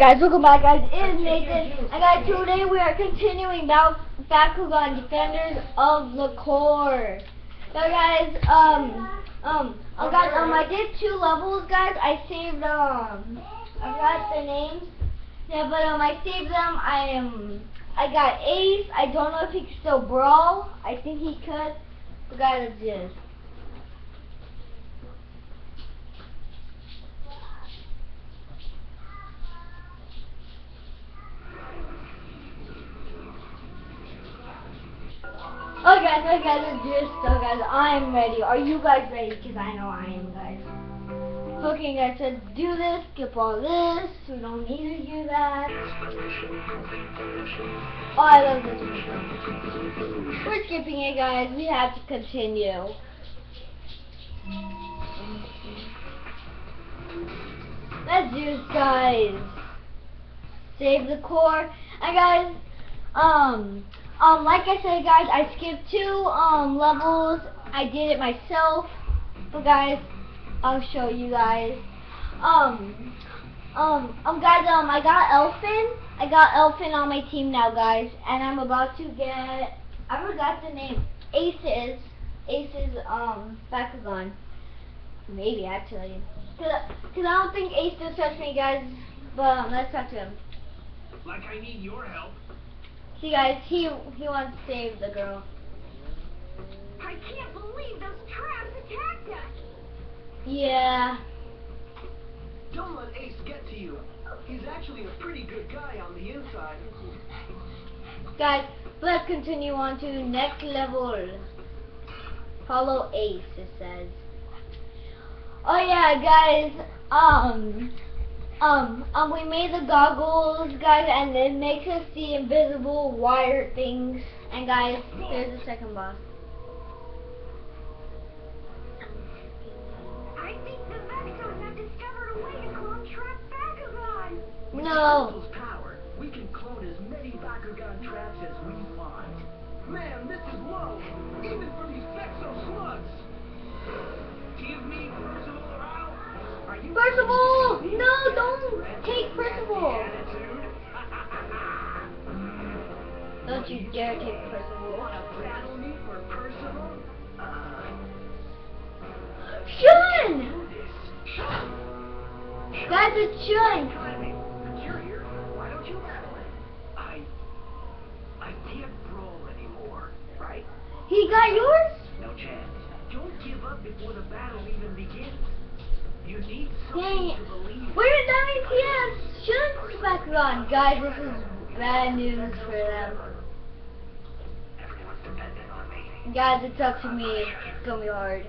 Guys, welcome back, guys. It is Nathan. And guys, today we are continuing Bak Bakugan Defenders of the Core. So guys, um, um, oh guys, um, I did two levels, guys. I saved, um, I forgot the names. Yeah, but um, I saved them. I am, I got Ace. I don't know if he can still brawl. I think he could. But guys, let's do guys, do this. So guys, I am ready. Are you guys ready? Because I know I am, guys. Okay guys, let's do this. Skip all this. We don't need to do that. Oh, I love this one. We're skipping it, guys. We have to continue. Let's do this, guys. Save the core. And guys, um, um, like I said, guys, I skipped two um levels. I did it myself. But guys, I'll show you guys. Um, um, um, guys, um, I got Elfin. I got Elfin on my team now, guys, and I'm about to get. I forgot the name. Aces. Aces. Um, Bakugan. Maybe actually. Cause, cause I don't think Ace will touch me, guys. But um, let's talk to him. Like I need your help. See, guys, he he wants to save the girl. I can't believe those traps attacked us! Yeah. Don't let Ace get to you. He's actually a pretty good guy on the inside. Guys, let's continue on to next level. Follow Ace, it says. Oh yeah, guys. Um, um, um, we made the goggles, guys, and it makes us see invisible wire things. And guys, there's the second boss. I think the Vexos have discovered a way to clone Trap Bakugan! With No. Power, we can clone as many Bakugan traps as we want. Man, this is low, even Percival! No, don't take Percival! Don't you dare take Percival. Shun! Guys, it's Shun! He got yours? No chance. Don't give up before the battle even begins. You need Dang it. Where did that mean PS? Shun's back on. Guys, this is bad news for them. Everyone's dependent on me. Guys, it's up to me. It's gonna be hard.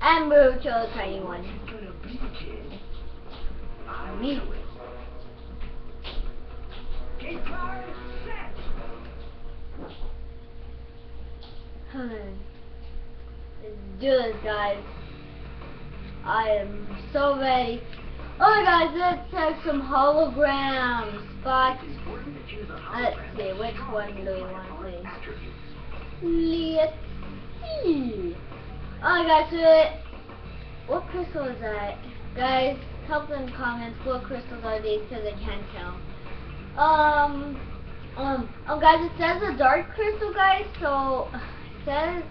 And Mucho, the tiny one. It's gonna be, kid. I'll Me. do it. Get card set. Let's do this, guys. I am so ready. Alright, guys, let's have some holograms. But to a let's see, which one do we want, please? Let's see. Alright, guys, so it, what crystal is that? Guys, help in the comments what crystals are these because I can't tell. Um, um, um, guys, it says a dark crystal, guys, so it says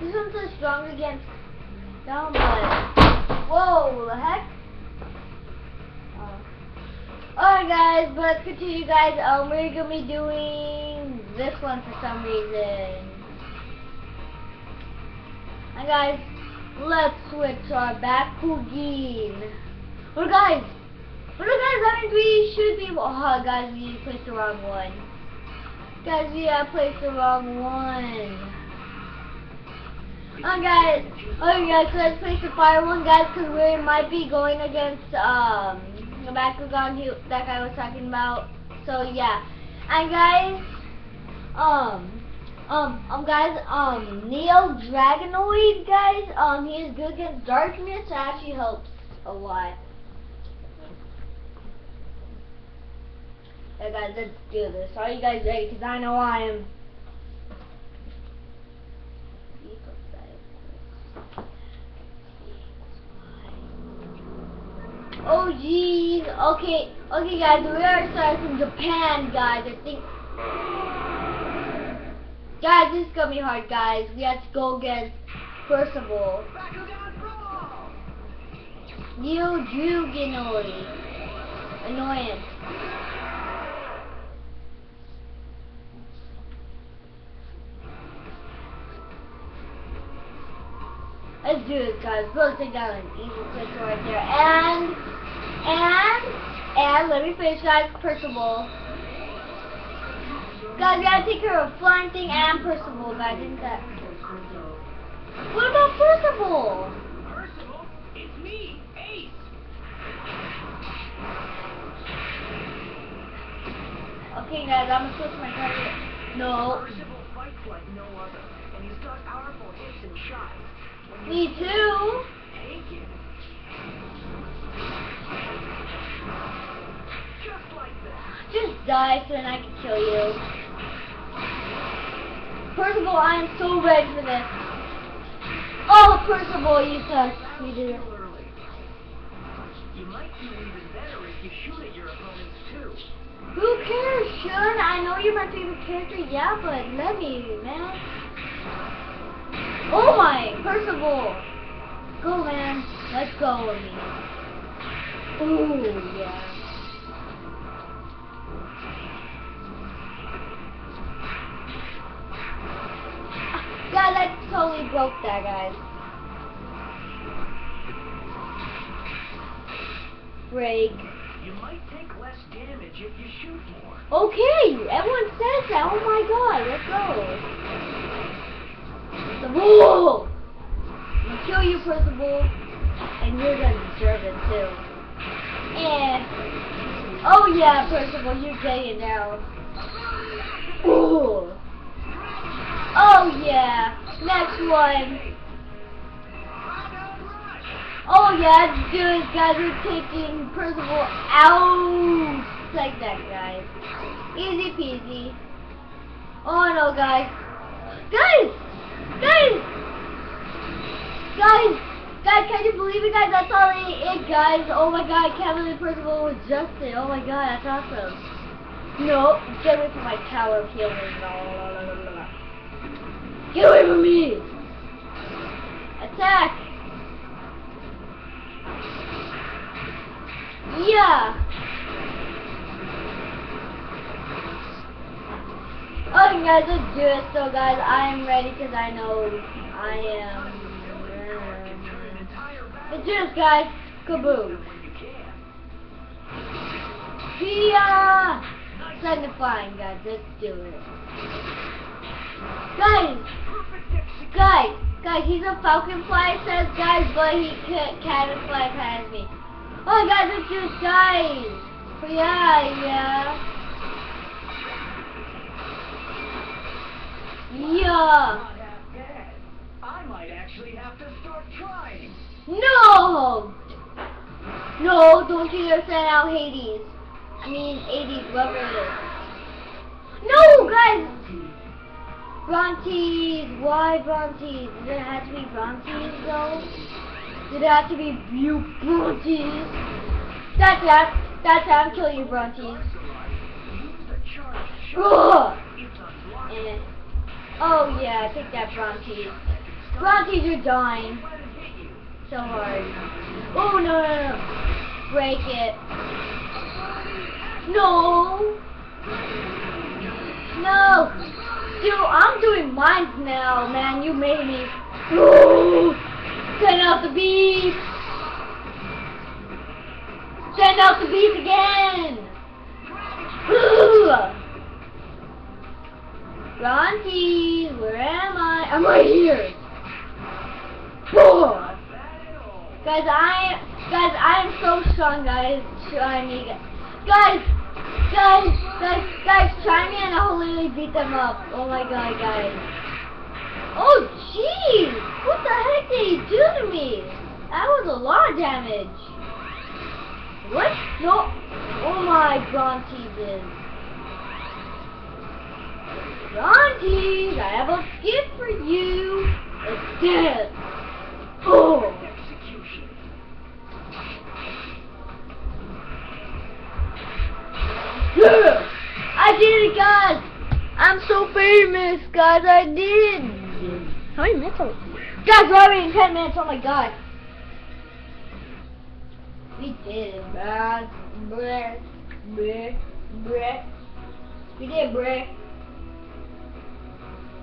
this one's so strong against down, but whoa, the heck? Uh, Alright, guys, but let's continue, guys. Um, we're gonna be doing this one for some reason. And guys, let's switch our Bakugan. Well, guys, well, guys, that means we should be. Oh, guys, we placed the wrong one. Guys, we have placed the wrong one. Oh, guys, oh, guys, so let's place the fire one, guys, because we might be going against um the Bakugan who that guy was talking about. So yeah, and guys, um. Um, um, guys, um, Neo Dragonoid, guys, um, he is good against darkness, so actually helps a lot. Yeah, guys, let's do this. Are you guys ready? Because I know I am. Oh, jeez. Okay, Okay, guys, we are starting from Japan, guys. I think. Guys, this is gonna be hard, guys. We have to go against first of all, Neo Juginoi. Annoyance. Let's do it, guys. Go take down an evil crystal right there. And, and, and, let me finish, guys. Percival. Guys, we gotta take care of Flying Thing and Percival, guys. Isn't that? What about Percival? Percival, it's me, Ace! Okay, guys, I'm gonna switch my target. No. Percival. Me too. Die so then I can kill you. Percival, I am so ready for this. Oh, Percival, you suck. You did it. You might do even better if you shoot at your opponents too. Who cares, Shun? I know you're my favorite character, yeah, but let me, man. Oh my, Percival. Go, man. Let's go with me. Ooh, yeah. Guys, I totally broke that, guys. Break. You might take less damage if you shoot more. Okay, everyone says that. Oh my god, let's go. The rule! I'll kill you, Percival. And you're gonna deserve it too. And oh yeah, Percival, you're getting now. Ooh. Oh yeah. Next one. Oh yeah, let's guys. We're taking Percival out. Like that, guys. Easy peasy. Oh no, guys. Guys! Guys! Guys! Guys, can you believe it, guys? That's all it, guys. Oh my god, Kevin and Percival was Justin. Oh my god, that's awesome. No, get away from my tower of healing. La, la, la, la, la. Get away from me! Attack! Yeah! Okay guys, let's do it. So guys, I am ready because I know I am. Let's do guys. Kaboom. Yeah! Signifying guys, let's do it. Guys! Guys! Guys, he's a falcon fly, it says guys, but he can't, can't fly past me. Oh guys, do this guys! Yeah, yeah. Yeah. No! No, don't you dare send out Hades. I mean, Hades, whoever it is. No, guys! Brontes, why Brontes? Did it have to be Brontes, though? Did it have to be you, Brontes? That's that. That's how I'm killing you, Brontes. Ugh! oh yeah, take that, Brontes. Brontes, you're dying. So hard. Oh, no, no, no. Break it. No. No. Dude, I'm doing mines now, man. You made me. Send out the beast. Send out the beast again. Bronte, where am I? I'm right here. Guys, I guys, I am so strong, guys. Try me, guys, guys, guys, guys. Try me, and I'll literally beat them up. Oh my god, guys. Oh jeez, what the heck did he do to me? That was a lot of damage. What? No. Oh my Bronte did. Bronte, I have a gift for you. It's death. So famous, guys. I did. How many minutes are we? Guys, we're already in 10 minutes. Oh my god. We did it. Bruh. Bruh. Bruh. We did, bruh.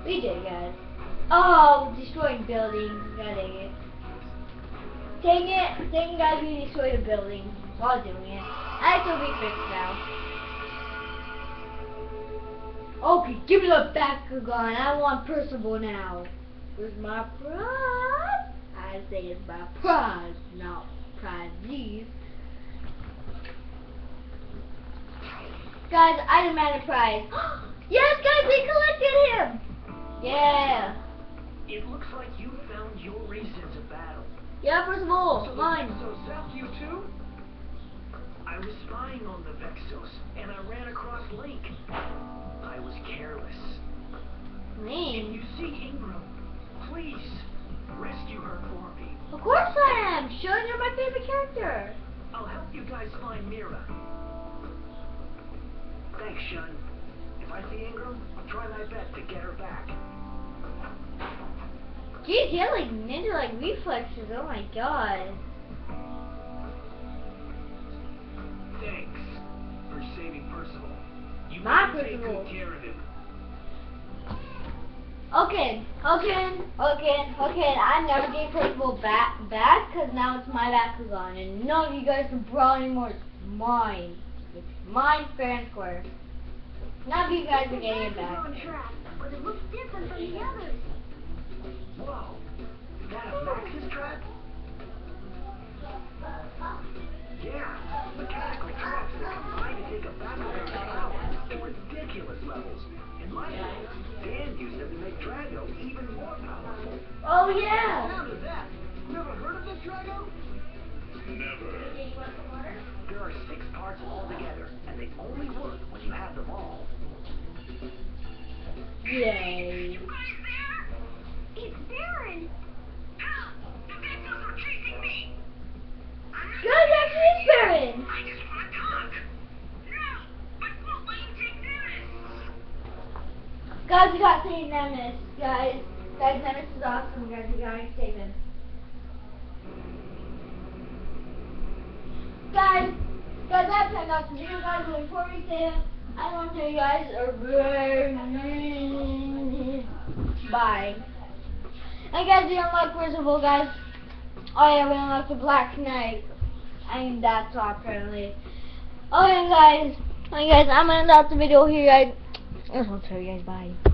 We did, guys. Oh, destroying buildings. God dang it. Dang it. Dang it, guys. We destroyed a building while doing it. I will be fixed now. Okay, give me the Bakugan. I want Percival now. Where's my prize? I say it's my prize, not prizes. Guys, I demand a prize. yes, guys, we collected him. Yeah. It looks like you found your reasons of battle. Yeah, Percival, So the mine. Vexos left you too? I was spying on the Vexos, and I ran across Lync. Please rescue her for me. Of course I am. Shun, you're my favorite character. I'll help you guys find Mira. Thanks, Shun. If I see Ingram, I'll try my best to get her back. Geez, you have like ninja like reflexes. Oh my god. Thanks for saving Percival. You My take good care of him. Okay, okay, okay, okay. I never gave Percival back back because now it's my back Bakugan, and none of you guys can borrow anymore. It's mine. It's mine, fair and square. None of you guys are getting it back. Bakugan trap, but it looks different from the others. Whoa. Is that a Maxus trap? Yeah. Mechanical traps that combine to take a Bakugan's power to ridiculous levels. In my opinion, Dan used them to make Drago even more powerful. Oh yeah. Sound of that. Never heard of this Drago? Never. There are six parts altogether, and they only work when you have them all. Yay. You guys there? It's Baron. Help! The Vexos are chasing me. Guys, actually, it's Baron. I just want to talk. No, I won't let you take this. Guys, we got to save Nemesis. Guys, guys, Nemesis is awesome. Guys, we gotta save him. Guys, guys, that's my last video, guys. Before we say it, I want to tell you guys a very bye. And guys, we unlocked Percival, guys. Oh yeah, we unlocked the Black Knight. I mean, that's all apparently. Oh, okay, guys. Okay, guys, I'm gonna end out the video here, guys. I to tell you guys bye.